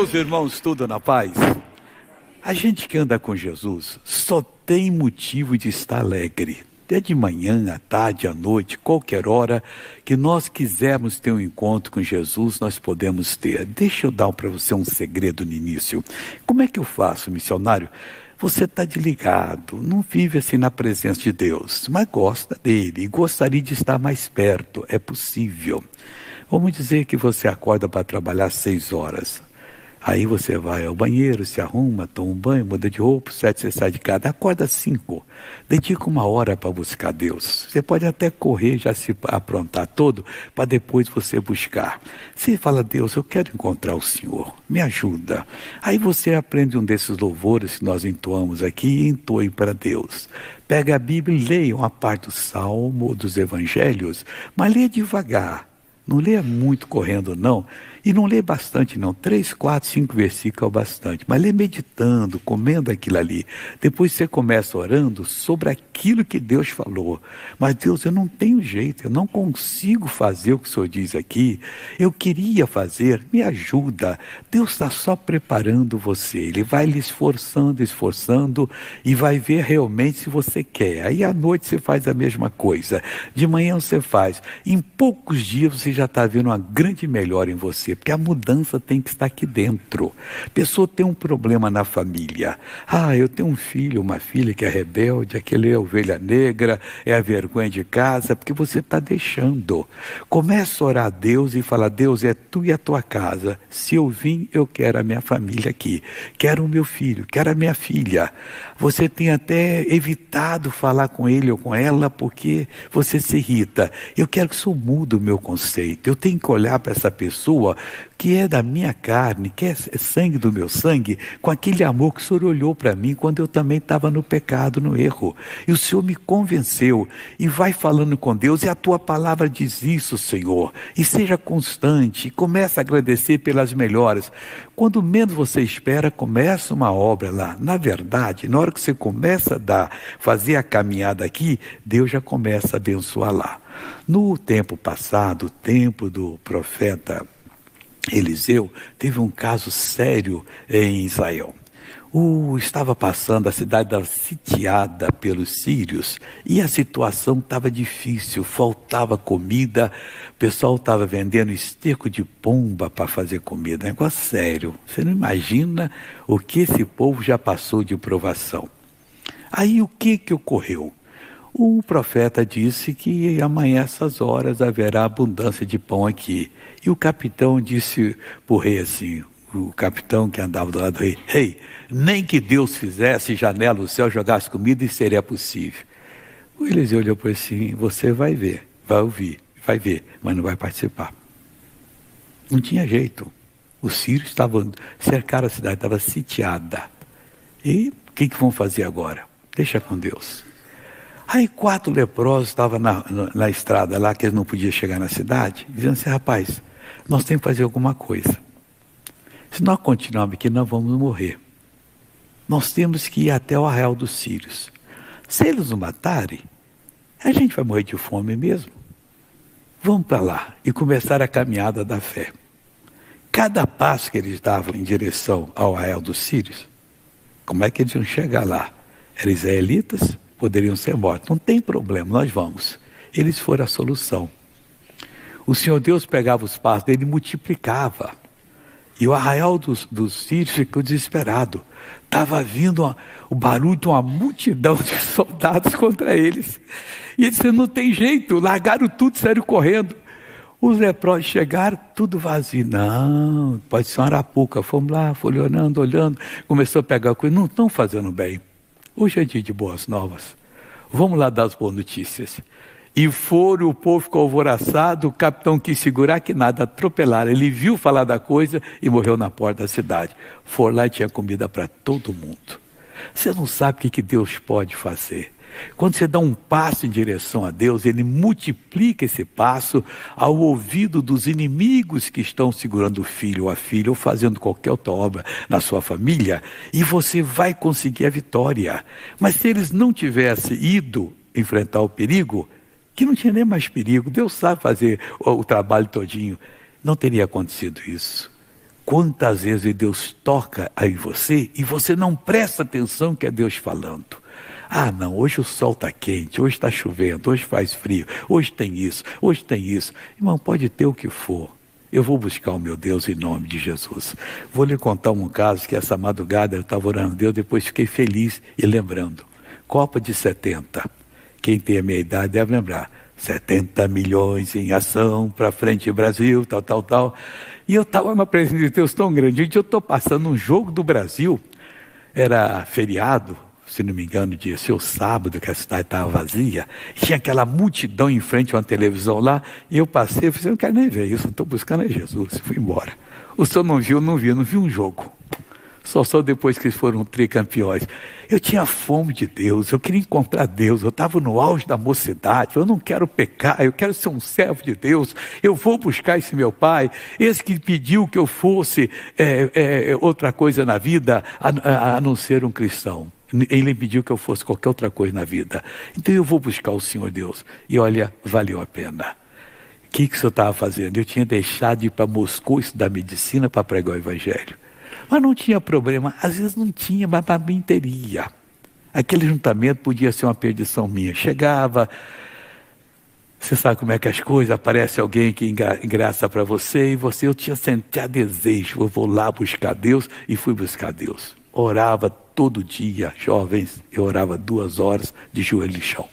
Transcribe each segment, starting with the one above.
Seus irmãos, tudo na paz? A gente que anda com Jesus só tem motivo de estar alegre. Até de manhã, à tarde, à noite, qualquer hora que nós quisermos ter um encontro com Jesus, nós podemos ter. Deixa eu dar para você um segredo no início. Como é que eu faço, missionário? Você está desligado, não vive assim na presença de Deus, mas gosta dele e gostaria de estar mais perto. É possível. Vamos dizer que você acorda para trabalhar seis horas. Aí você vai ao banheiro, se arruma, toma um banho, muda de roupa, sete você sai de casa, acorda cinco. Dedica uma hora para buscar Deus. Você pode até correr, já se aprontar todo, para depois você buscar. Você fala, Deus, eu quero encontrar o Senhor, me ajuda. Aí você aprende um desses louvores que nós entoamos aqui e entoe para Deus. Pega a Bíblia e leia uma parte do Salmo, dos Evangelhos, mas leia devagar. Não leia muito correndo, não. E não lê bastante, não. Três, quatro, cinco versículos é o bastante. Mas lê meditando, comendo aquilo ali. Depois você começa orando sobre aquilo que Deus falou. Mas Deus, eu não tenho jeito, eu não consigo fazer o que o Senhor diz aqui. Eu queria fazer, me ajuda. Deus está só preparando você. Ele vai lhe esforçando, esforçando e vai ver realmente se você quer. Aí à noite você faz a mesma coisa. De manhã você faz. Em poucos dias você já está vendo uma grande melhora em você você, porque a mudança tem que estar aqui dentro. Pessoa tem um problema na família. Ah, eu tenho um filho, uma filha que é rebelde, aquele é ovelha negra, é a vergonha de casa, porque você está deixando. Começa a orar a Deus e fala: Deus, é tu e a tua casa. Se eu vim, eu quero a minha família aqui. Quero o meu filho, quero a minha filha. Você tem até evitado falar com ele ou com ela porque você se irrita. Eu quero que isso mude o meu conceito. Eu tenho que olhar para essa pessoa que é da minha carne, que é sangue do meu sangue, com aquele amor que o Senhor olhou para mim quando eu também estava no pecado, no erro. E o Senhor me convenceu e vai falando com Deus, e a tua palavra diz isso, Senhor. E seja constante, e começa a agradecer pelas melhoras. Quando menos você espera, começa uma obra lá. Na verdade, na hora que você começa a dar, fazer a caminhada aqui, Deus já começa a abençoar lá. No tempo passado, o tempo do profeta Eliseu teve um caso sério em Israel. O, estava passando, a cidade estava sitiada pelos sírios e a situação estava difícil, faltava comida, o pessoal estava vendendo esterco de pomba para fazer comida, negócio sério. Você não imagina o que esse povo já passou de provação. Aí o que, que ocorreu? O profeta disse que amanhã, essas horas, haverá abundância de pão aqui. E o capitão disse para o rei assim: o capitão que andava do lado do rei: Rei, nem que Deus fizesse janela no céu, jogasse comida, isso seria possível. O Eliseu olhou para ele assim: Você vai ver, vai ouvir, vai ver, mas não vai participar. Não tinha jeito. Os sírios estavam cercaram a cidade, estava sitiada. E o que, que vão fazer agora? Deixa com Deus. Aí quatro leprosos estavam na, na, na, estrada lá, que eles não podiam chegar na cidade, dizendo assim, rapaz, nós temos que fazer alguma coisa. Se nós continuarmos aqui, nós vamos morrer. Nós temos que ir até o arraial dos sírios. Se eles nos matarem, a gente vai morrer de fome mesmo. Vamos para lá e começar a caminhada da fé. Cada passo que eles davam em direção ao arraial dos sírios, como é que eles iam chegar lá? Eram israelitas, poderiam ser mortos. Não tem problema, nós vamos. Eles foram a solução. O Senhor Deus pegava os passos dele e multiplicava. E o arraial dos, dos sírios ficou desesperado. Estava vindo uma, o barulho de uma multidão de soldados contra eles. E eles disseram, não tem jeito, largaram tudo, saíram correndo. Os leprosos chegaram, tudo vazio. Não, pode ser uma arapuca. Fomos lá, foi olhando, olhando, começou a pegar coisa. Não estão fazendo bem. Hoje é dia de boas novas. Vamos lá dar as boas notícias. E foram, o povo ficou alvoraçado, o capitão quis segurar que nada, atropelaram. Ele viu falar da coisa e morreu na porta da cidade. For lá e tinha comida para todo mundo. Você não sabe o que Deus pode fazer. Quando você dá um passo em direção a Deus, Ele multiplica esse passo ao ouvido dos inimigos que estão segurando o filho ou a filha ou fazendo qualquer outra obra na sua família, e você vai conseguir a vitória. Mas se eles não tivessem ido enfrentar o perigo, que não tinha nem mais perigo, Deus sabe fazer o, trabalho todinho, não teria acontecido isso. Quantas vezes Deus toca aí você e você não presta atenção que é Deus falando. Ah, não, hoje o sol está quente, hoje está chovendo, hoje faz frio, hoje tem isso, hoje tem isso. Irmão, pode ter o que for. Eu vou buscar o meu Deus em nome de Jesus. Vou lhe contar um caso que essa madrugada eu estava orando a Deus, depois fiquei feliz e lembrando. Copa de 70. Quem tem a minha idade deve lembrar. 70 milhões em ação para frente Brasil, tal, tal, tal. E eu estava numa presença de Deus tão grande. Gente, eu estou passando um jogo do Brasil, era feriado, se não me engano, dia seu sábado, que a cidade estava vazia, tinha aquela multidão em frente a uma televisão lá, e eu passei, eu falei, não quero nem ver isso, estou buscando é Jesus, fui embora. O senhor não viu, não viu, não viu um jogo. Só só depois que eles foram tricampeões. Eu tinha fome de Deus, eu queria encontrar Deus, eu estava no auge da mocidade, eu não quero pecar, eu quero ser um servo de Deus, eu vou buscar esse meu pai, esse que pediu que eu fosse é, é, outra coisa na vida, a, a, a não ser um cristão. Ele pediu que eu fosse qualquer outra coisa na vida. Então eu vou buscar o Senhor Deus. E olha, valeu a pena. O que, que o senhor estava fazendo? Eu tinha deixado de ir para Moscou estudar medicina para pregar o Evangelho. Mas não tinha problema. Às vezes não tinha, mas para mim teria. Aquele juntamento podia ser uma perdição minha. Chegava, você sabe como é que as coisas, aparece alguém que engraça para você e você, eu tinha sentido desejo, eu vou lá buscar Deus e fui buscar Deus. Orava todo dia, jovens, eu orava duas horas de joelho de chão.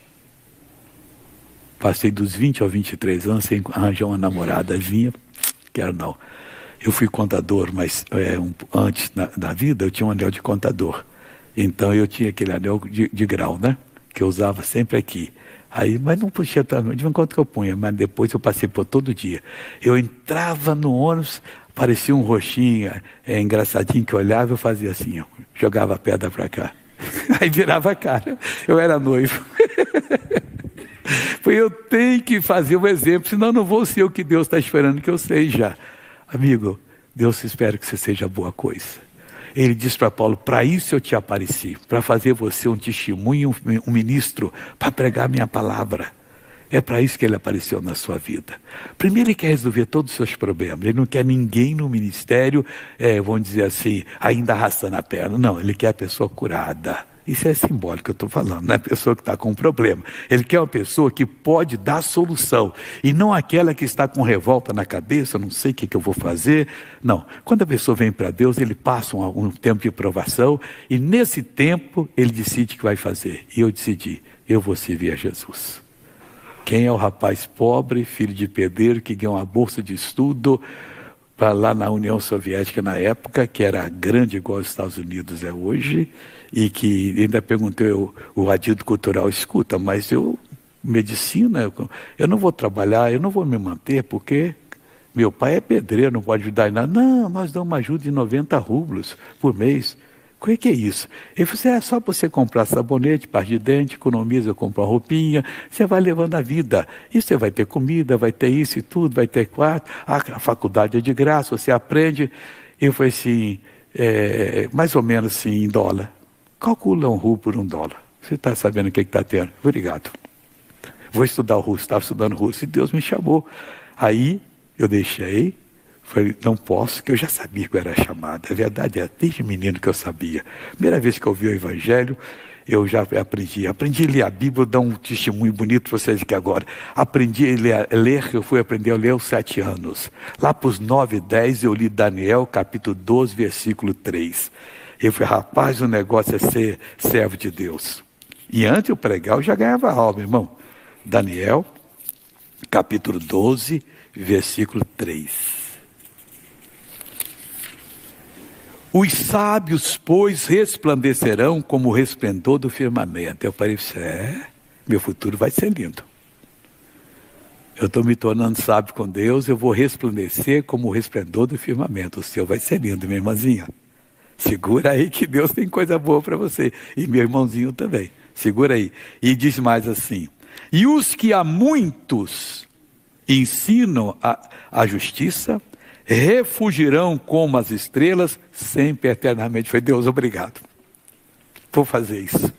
Passei dos 20 aos 23 anos sem arranjar uma namorada, vinha, quero não. Eu fui contador, mas é, um, antes na, da vida eu tinha um anel de contador. Então eu tinha aquele anel de, de grau, né? Que eu usava sempre aqui. Aí, mas não puxei tanto, de quanto que eu punha, mas depois eu passei por todo dia. Eu entrava no ônibus, parecia um roxinho, é, engraçadinho que eu olhava, eu fazia assim, ó, jogava a pedra para cá. Aí virava a cara. Eu era noivo. Foi eu tenho que fazer um exemplo, senão não vou ser o que Deus está esperando que eu seja. Amigo, Deus espera que você seja boa coisa. Ele diz para Paulo: para isso eu te apareci, para fazer você um testemunho, um ministro, para pregar minha palavra. É para isso que ele apareceu na sua vida. Primeiro, ele quer resolver todos os seus problemas. Ele não quer ninguém no ministério, é, vamos dizer assim, ainda arrastando a perna. Não, ele quer a pessoa curada. Isso é simbólico que eu estou falando, não é a pessoa que está com um problema. Ele quer uma pessoa que pode dar solução, e não aquela que está com revolta na cabeça, não sei o que, que eu vou fazer. Não. Quando a pessoa vem para Deus, ele passa um, um tempo de provação, e nesse tempo ele decide o que vai fazer. E eu decidi, eu vou servir a Jesus. Quem é o rapaz pobre, filho de pedreiro, que ganhou uma bolsa de estudo para lá na União Soviética na época, que era grande igual os Estados Unidos é hoje, e que ainda perguntei o, o adido cultural, escuta, mas eu, medicina, eu, eu não vou trabalhar, eu não vou me manter, porque meu pai é pedreiro, não pode ajudar em nada. Não, nós damos uma ajuda de 90 rublos por mês. O que, é isso? Ele falou assim, é só você comprar sabonete, par de dente, economiza, compra uma roupinha, você vai levando a vida. E você vai ter comida, vai ter isso e tudo, vai ter quarto, a faculdade é de graça, você aprende. Eu falei assim, é, mais ou menos assim, em dólar. Calcula um rublo por um dólar. Você está sabendo o que está tendo? Obrigado. Vou estudar o russo, estava estudando russo e Deus me chamou. Aí eu deixei, falei, não posso, que eu já sabia que eu era chamado. A verdade é, desde menino que eu sabia. Primeira vez que eu vi o Evangelho, eu já aprendi. Aprendi a ler a Bíblia, dar um testemunho bonito para vocês aqui agora. Aprendi a ler, ler, eu fui aprender a ler aos sete anos. Lá para os nove, dez, eu li Daniel, capítulo 12, versículo 3. Eu falei, rapaz, o negócio é ser servo de Deus. E antes eu pregar, eu já ganhava alma, irmão. Daniel, capítulo 12, versículo 3. Os sábios, pois, resplandecerão como o resplendor do firmamento. Eu falei, é, meu futuro vai ser lindo. Eu estou me tornando sábio com Deus, eu vou resplandecer como o resplendor do firmamento. O seu vai ser lindo, minha irmãzinha. Segura aí que Deus tem coisa boa para você. E meu irmãozinho também. Segura aí. E diz mais assim: E os que a muitos ensinam a, a justiça, refugirão como as estrelas, sempre eternamente. Foi Deus, obrigado. Vou fazer isso.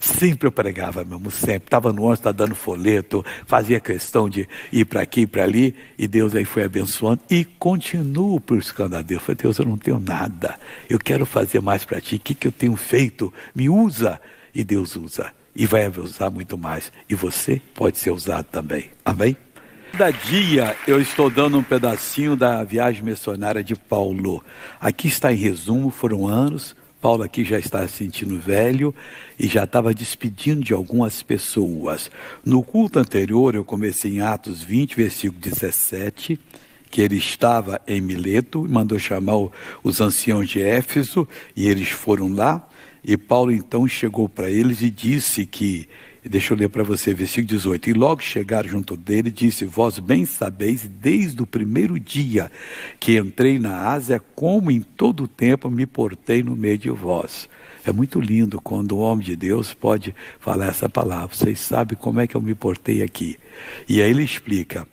Sempre eu pregava mesmo, sempre. Estava no ônibus, estava dando folheto, fazia questão de ir para aqui para ali, e Deus aí foi abençoando. E continuo buscando a Deus. Eu falei, Deus, eu não tenho nada. Eu quero fazer mais para ti. O que, que eu tenho feito? Me usa. E Deus usa. E vai usar muito mais. E você pode ser usado também. Amém? Cada dia eu estou dando um pedacinho da viagem missionária de Paulo. Aqui está em resumo, foram anos, Paulo aqui já está se sentindo velho e já estava despedindo de algumas pessoas. No culto anterior, eu comecei em Atos 20, versículo 17, que ele estava em Mileto, mandou chamar os anciãos de Éfeso e eles foram lá. E Paulo então chegou para eles e disse que Deixa eu ler para você, versículo 18. E logo chegaram junto dele, disse: Vós bem sabeis, desde o primeiro dia que entrei na Ásia, como em todo o tempo me portei no meio de vós. É muito lindo quando o homem de Deus pode falar essa palavra. Vocês sabem como é que eu me portei aqui. E aí ele explica: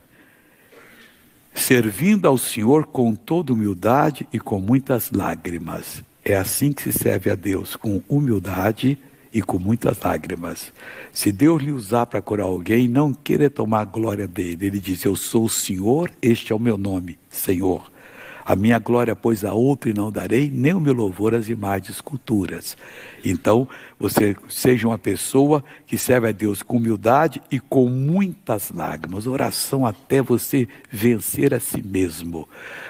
servindo ao Senhor com toda humildade e com muitas lágrimas. É assim que se serve a Deus, com humildade e com muitas lágrimas. Se Deus lhe usar para curar alguém, não queira tomar a glória dele. Ele diz: Eu sou o Senhor, este é o meu nome, Senhor. A minha glória, pois, a outro não darei, nem o meu louvor às imagens esculturas. Então, você seja uma pessoa que serve a Deus com humildade e com muitas lágrimas. Oração até você vencer a si mesmo.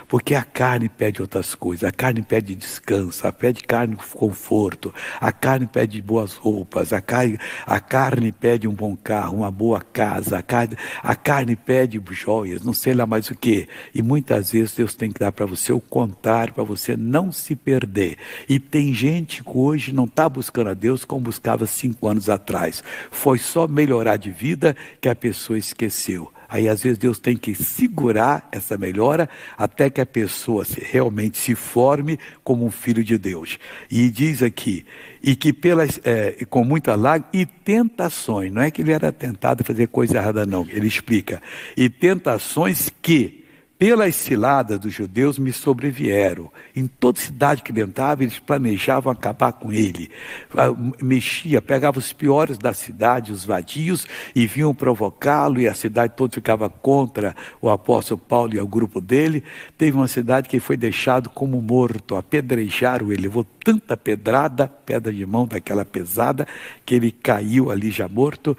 Porque a carne pede outras coisas. A carne pede descanso, a pede carne conforto, a carne pede boas roupas, a carne, a carne pede um bom carro, uma boa casa, a carne, a carne pede joias, não sei lá mais o que. E muitas vezes Deus tem que dar para você o contrário, para você não se perder. E tem gente que hoje não está buscando a Deus como buscava cinco anos atrás. Foi só melhorar de vida que a pessoa esqueceu. Aí às vezes Deus tem que segurar essa melhora até que a pessoa realmente se forme como um filho de Deus. E diz aqui, e que pelas, é, com muita lágrima e tentações, não é que ele era tentado a fazer coisa errada não, ele explica, e tentações que pelas ciladas dos judeus me sobrevieram. Em toda cidade que ele entrava, eles planejavam acabar com ele. Ah, mexia, pegava os piores da cidade, os vadios, e vinham provocá-lo, e a cidade toda ficava contra o apóstolo Paulo e o grupo dele. Teve uma cidade que foi deixado como morto, apedrejaram ele, levou tanta pedrada, pedra de mão daquela pesada, que ele caiu ali já morto.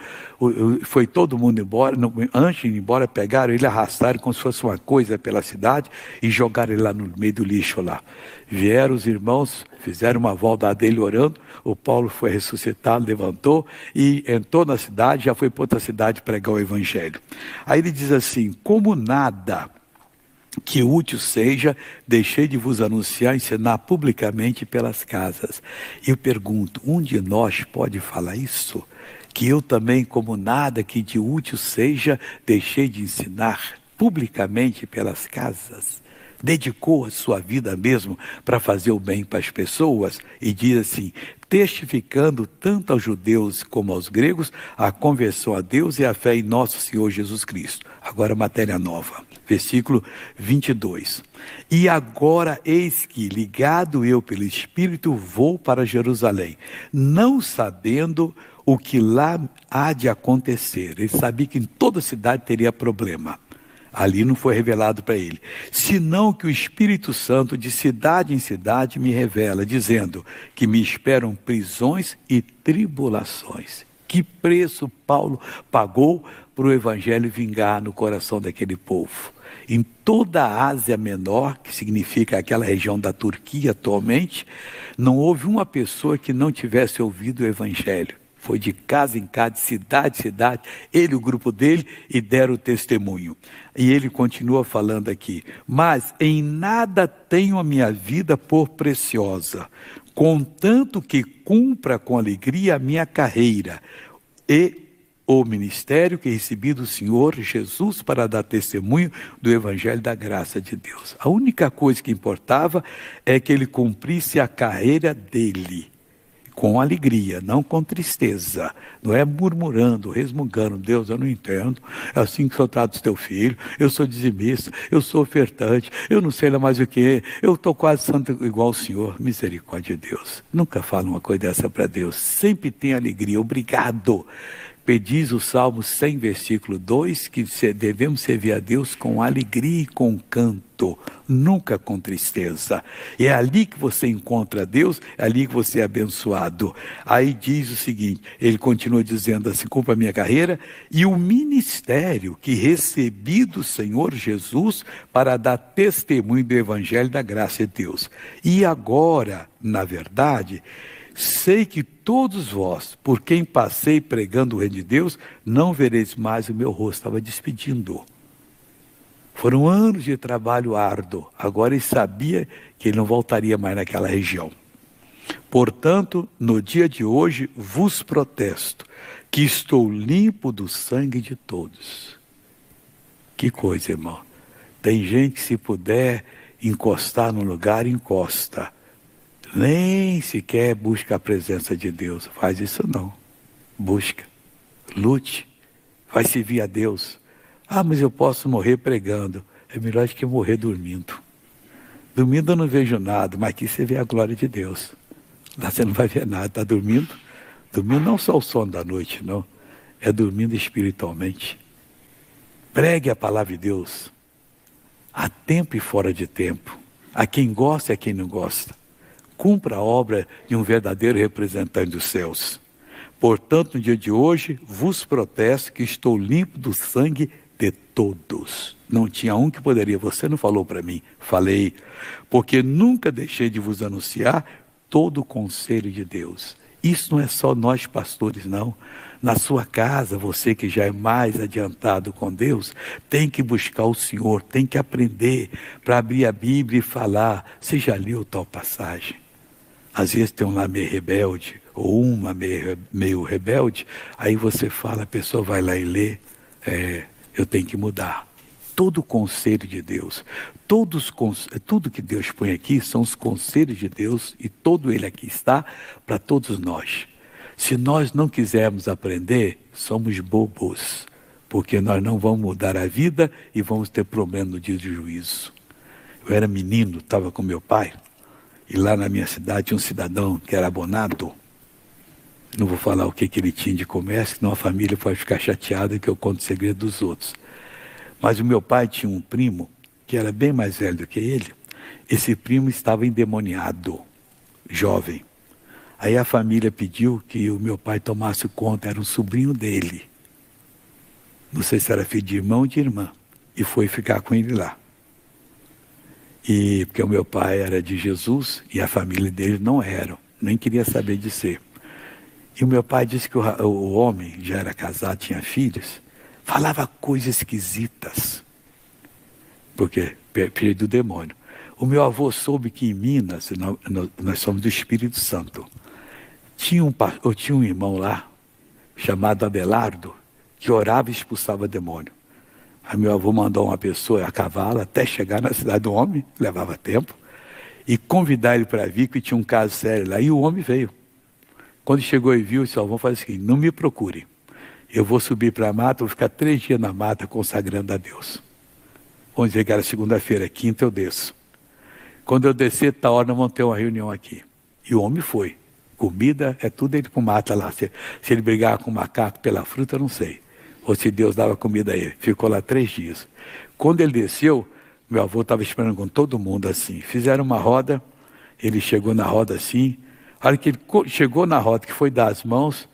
Foi todo mundo embora, antes de ir embora, pegaram ele, arrastaram como se fosse uma coisa pela cidade e jogaram ele lá no meio do lixo lá. Vieram os irmãos, fizeram uma volta dele orando, o Paulo foi ressuscitado, levantou e entrou na cidade, já foi para outra cidade pregar o evangelho. Aí ele diz assim: como nada que útil seja, deixei de vos anunciar, ensinar publicamente pelas casas. Eu pergunto, um de nós pode falar isso? Que eu também, como nada que de útil seja, deixei de ensinar publicamente pelas casas, dedicou a sua vida mesmo para fazer o bem para as pessoas e diz assim: testificando tanto aos judeus como aos gregos a conversão a Deus e a fé em nosso Senhor Jesus Cristo. Agora, matéria nova, versículo 22. E agora, eis que, ligado eu pelo Espírito, vou para Jerusalém, não sabendo o que lá há de acontecer. Ele sabia que em toda cidade teria problema. Ali não foi revelado para ele. Senão que o Espírito Santo, de cidade em cidade, me revela, dizendo que me esperam prisões e tribulações. Que preço Paulo pagou para o Evangelho vingar no coração daquele povo? Em toda a Ásia Menor, que significa aquela região da Turquia atualmente, não houve uma pessoa que não tivesse ouvido o Evangelho. Foi de casa em casa, de cidade em cidade, ele o grupo dele, e deram o testemunho. E ele continua falando aqui: Mas em nada tenho a minha vida por preciosa, contanto que cumpra com alegria a minha carreira e o ministério que recebi do Senhor Jesus para dar testemunho do Evangelho da graça de Deus. A única coisa que importava é que ele cumprisse a carreira dele com alegria, não com tristeza. Não é murmurando, resmungando. Deus, eu não entendo. É assim que sou trato do teu filho. Eu sou dizimista, eu sou ofertante, eu não sei lá mais o que. Eu estou quase santo igual o Senhor. Misericórdia de Deus. Nunca fala uma coisa dessa para Deus. Sempre tem alegria. Obrigado. Pedis o Salmo 100, versículo 2, que devemos servir a Deus com alegria e com canto, nunca com tristeza. É ali que você encontra Deus, é ali que você é abençoado. Aí diz o seguinte: ele continua dizendo assim: culpa a minha carreira e o ministério que recebi do Senhor Jesus para dar testemunho do Evangelho da graça de Deus. E agora, na verdade, Sei que todos vós, por quem passei pregando o reino de Deus, não vereis mais o meu rosto. Estava despedindo. Foram anos de trabalho árduo. Agora ele sabia que ele não voltaria mais naquela região. Portanto, no dia de hoje vos protesto que estou limpo do sangue de todos. Que coisa, irmão. Tem gente que se puder encostar no lugar, encosta nem sequer busca a presença de Deus. Faz isso não. Busca. Lute. Vai servir a Deus. Ah, mas eu posso morrer pregando. É melhor do que morrer dormindo. Dormindo eu não vejo nada, mas aqui você vê a glória de Deus. Lá você não vai ver nada. Está dormindo? Dormindo não só o sono da noite, não. É dormindo espiritualmente. Pregue a palavra de Deus. A tempo e fora de tempo. A quem gosta e a quem não gosta cumpra a obra de um verdadeiro representante dos céus. Portanto, no dia de hoje, vos protesto que estou limpo do sangue de todos. Não tinha um que poderia, você não falou para mim, falei, porque nunca deixei de vos anunciar todo o conselho de Deus. Isso não é só nós pastores, não. Na sua casa, você que já é mais adiantado com Deus, tem que buscar o Senhor, tem que aprender para abrir a Bíblia e falar. Você já leu tal passagem? Às vezes tem um lá meio rebelde, ou uma meio, meio rebelde, aí você fala, a pessoa vai lá e lê, é, eu tenho que mudar. Todo o conselho de Deus, todos, tudo que Deus põe aqui são os conselhos de Deus e todo ele aqui está para todos nós. Se nós não quisermos aprender, somos bobos, porque nós não vamos mudar a vida e vamos ter problema no dia de juízo. Eu era menino, estava com meu pai, e lá na minha cidade tinha um cidadão que era abonado. Não vou falar o que, que ele tinha de comércio, senão a família pode ficar chateada que eu conto o segredo dos outros. Mas o meu pai tinha um primo que era bem mais velho do que ele. Esse primo estava endemoniado, jovem. Aí a família pediu que o meu pai tomasse conta, era um sobrinho dele. Não sei se era filho de irmão ou de irmã. E foi ficar com ele lá. E porque o meu pai era de Jesus e a família dele não eram, nem queria saber de ser. E o meu pai disse que o, o homem já era casado, tinha filhos, falava coisas esquisitas. Porque filho do demônio. O meu avô soube que em Minas, nós somos do Espírito Santo. Tinha um, eu tinha um irmão lá, chamado Abelardo, que orava e expulsava demônio. Aí meu avô mandou uma pessoa a cavalo até chegar na cidade do homem, levava tempo, e convidar ele para vir, que tinha um caso sério lá. E o homem veio. Quando chegou e viu, disse: Ó, vamos fazer o seguinte: não me procure. Eu vou subir para a mata, vou ficar três dias na mata consagrando a Deus. Vamos dizer que era segunda-feira, quinta eu desço. Quando eu descer, tá hora, nós vamos ter uma reunião aqui. E o homem foi. Comida é tudo ele com mata lá. Se, se ele brigar com o macaco pela fruta, eu não sei ou se Deus dava comida a ele. Ficou lá três dias. Quando ele desceu, meu avô estava esperando com todo mundo assim. Fizeram uma roda, ele chegou na roda assim. A hora que ele chegou na roda, que foi dar as mãos,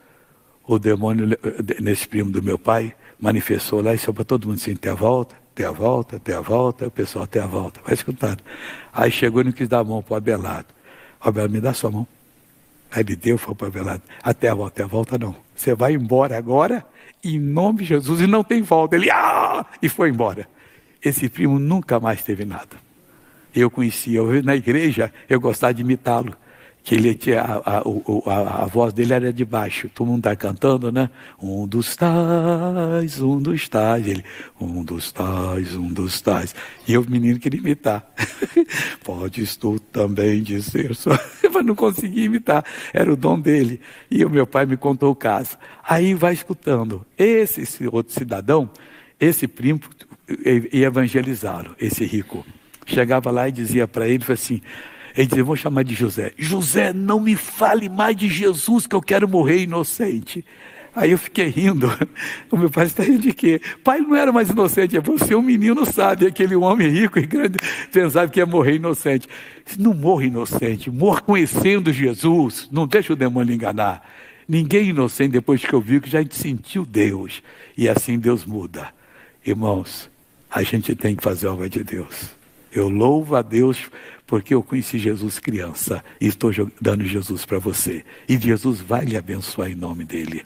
o demônio, nesse primo do meu pai, manifestou lá e disse para todo mundo assim: tem a volta, tem a volta, tem a volta, o pessoal tem a volta. Vai escutando. Aí chegou e não quis dar a mão para o Abelardo. Abelardo, me dá sua mão. Aí ele deu, foi para o Abelardo. Até a volta, até a volta não. Você vai embora agora em nome de Jesus, e não tem volta. Ele, ah! E foi embora. Esse primo nunca mais teve nada. Eu conhecia, eu, na igreja, eu gostava de imitá-lo. Que ele tinha, a, a, a, voz dele era de baixo, todo mundo está cantando, né? Um dos tais, um dos tais, ele, um dos tais, um dos tais. E o menino queria imitar. Podes tu também dizer, só, mas não conseguia imitar, era o dom dele. E o meu pai me contou o caso. Aí vai escutando. Esse, esse outro cidadão, esse primo, ia evangelizá-lo, esse rico. Chegava lá e dizia para ele, assim, ele dizia, vou chamar de José. José, não me fale mais de Jesus, que eu quero morrer inocente. Aí eu fiquei rindo. O meu pai está rindo de quê? Pai não era mais inocente, é você, um menino sabe, aquele homem rico e grande, pensava que ia morrer inocente. Não morra inocente, morra conhecendo Jesus. Não deixa o demônio enganar. Ninguém inocente depois que eu vi que já sentiu Deus. E assim Deus muda. Irmãos, a gente tem que fazer a obra de Deus. Eu louvo a Deus porque eu conheci Jesus criança e estou dando Jesus para você. E Jesus vai lhe abençoar em nome dele.